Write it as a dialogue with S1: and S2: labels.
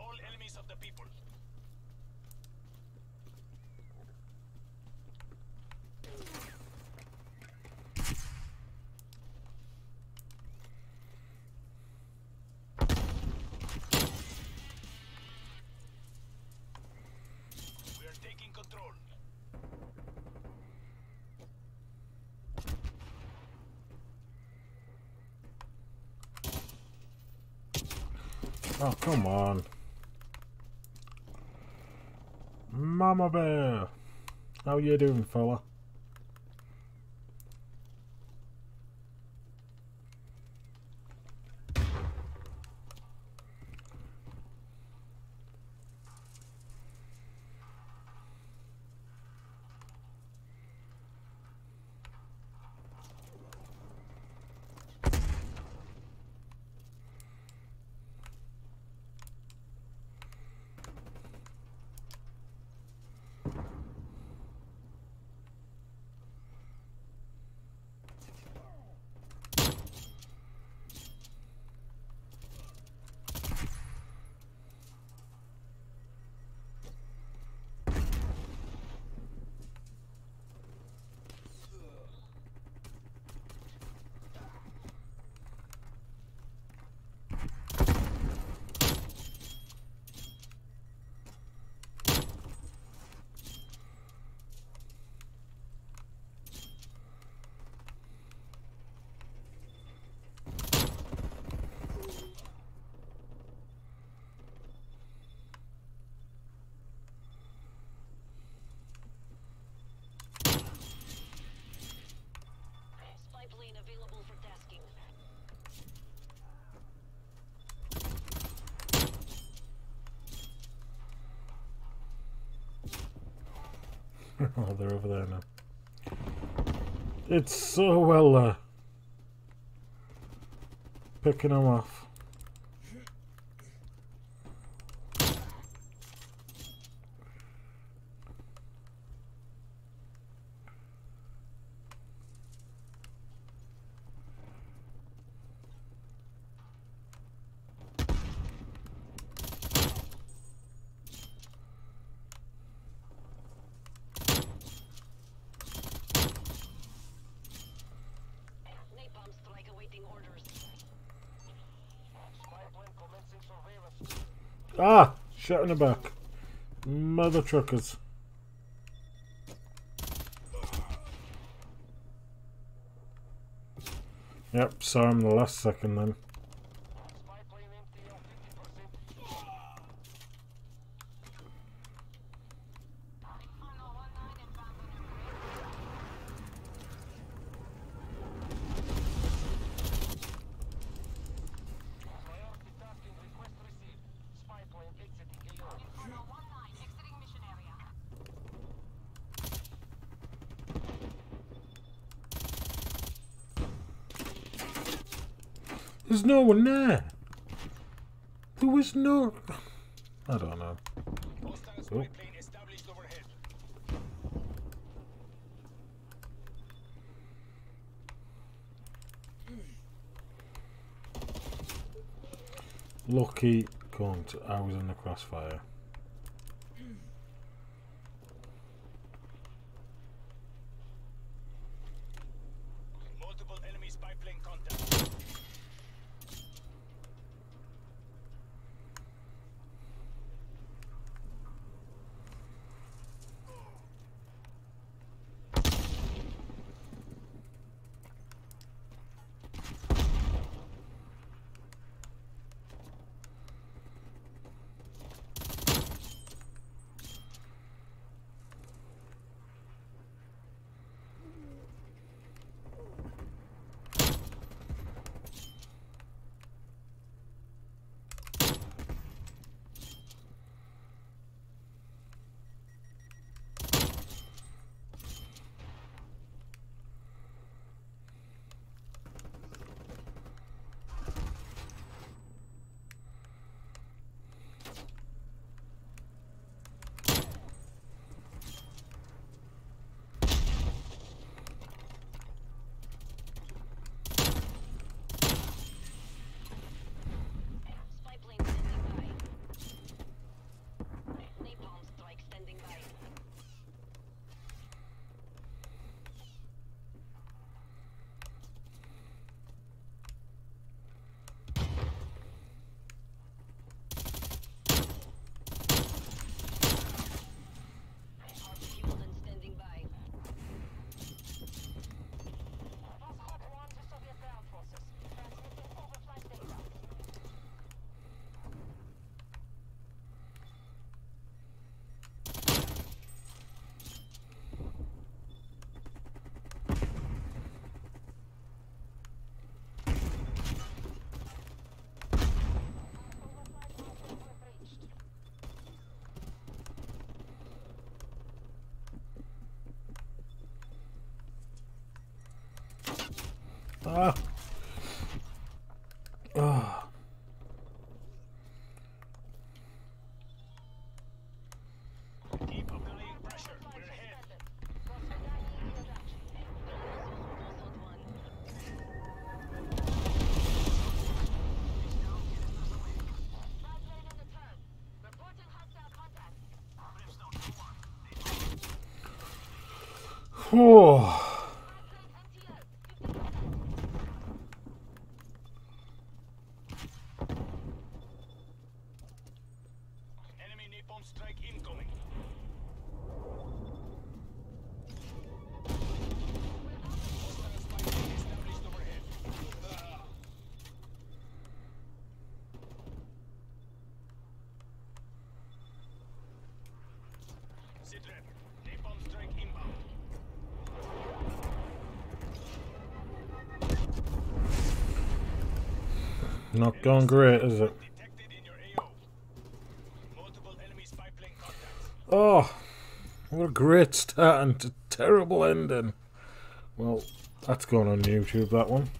S1: all enemies of the people. We are taking control.
S2: Oh, come on. Mama Bear. How you doing, fella? oh, they're over there now. It's so well uh, picking them off. Ah! Shot in the back. Mother truckers. Yep, him the last second then. There's no one there. There was no. I don't know. Oh. Lucky cunt. I was in the crossfire. Ah. Ah.
S1: Keep napalm strike incoming.
S2: Not going great, is it? Oh, what a great start and a terrible ending. Well, that's going on YouTube, that one.